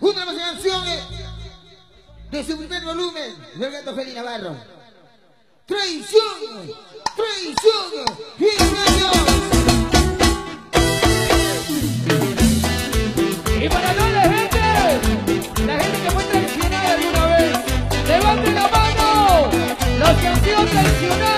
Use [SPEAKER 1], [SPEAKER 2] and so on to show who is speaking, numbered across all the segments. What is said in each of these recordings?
[SPEAKER 1] Una de las canciones de su primer volumen del gato Feli Navarro. Traición, traición, y
[SPEAKER 2] Y para toda la gente, la gente que fue traicionada de una vez, levanten la mano los que han.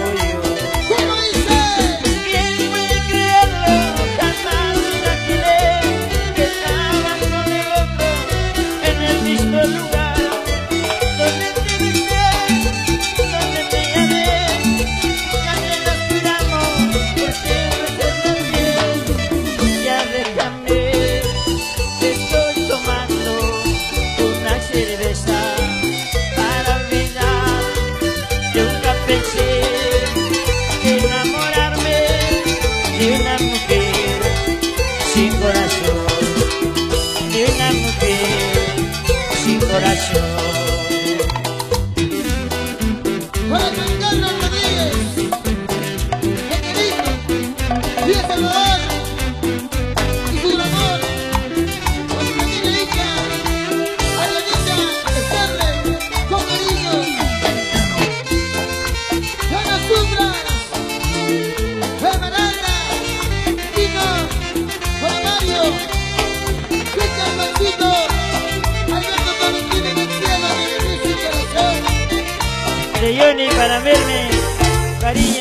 [SPEAKER 3] for you. sin corazón.
[SPEAKER 1] para
[SPEAKER 3] verme, cariño.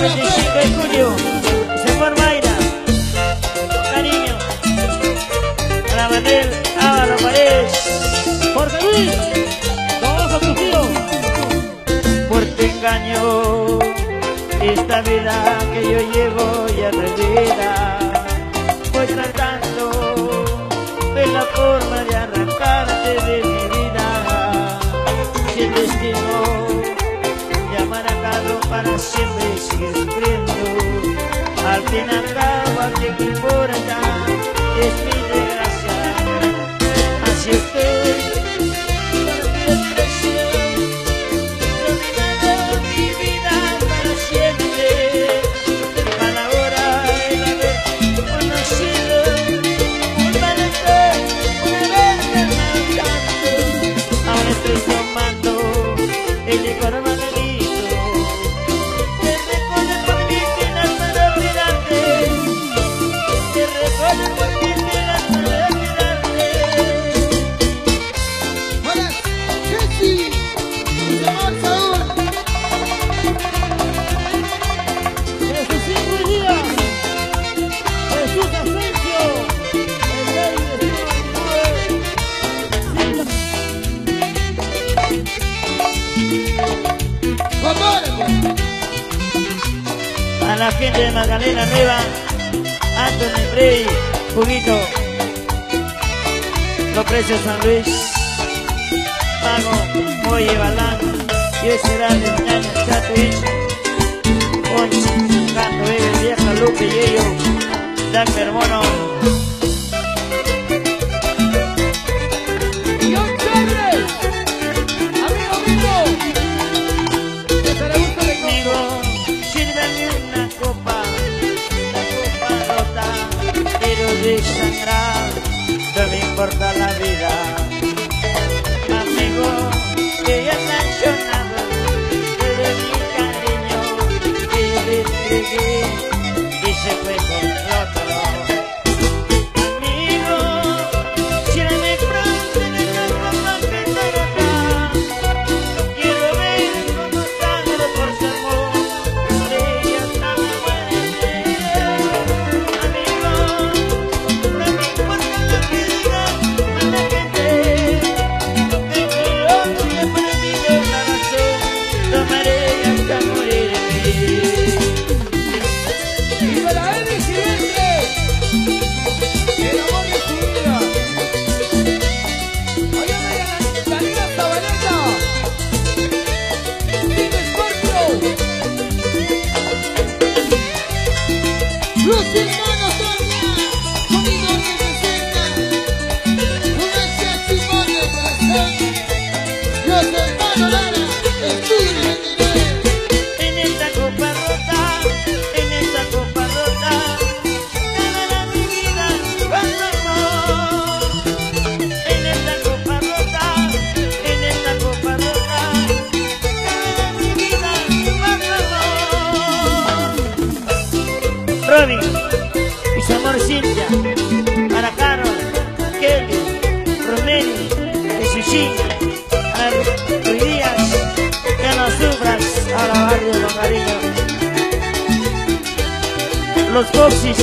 [SPEAKER 2] 25 de
[SPEAKER 1] julio Señor Mayra cariño. Para
[SPEAKER 3] Manuel Ávalo Paredes.
[SPEAKER 2] Jorge Luis. Vamos a tu tío.
[SPEAKER 3] Por tu engaño. Esta vida que yo llevo Ya no es shimmy, you. gente de Magdalena Nueva, Anthony Frey, Juguito, Los Precios San Luis, Pago, Molle Balán, Diez será de mañana, Chato y Canto, Vega, Vieja, Lupe y ellos, Dame hermano. vivir y se fue con. Robbie, mi amor Cintia, para Carol, Kelly, Romero, Jesucita, Ruiz Díaz, que no sufras a la barrio con cariño. Los boxes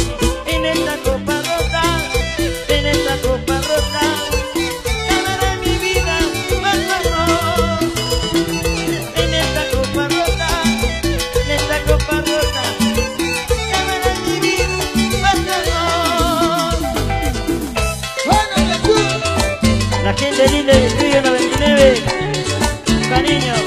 [SPEAKER 3] niños.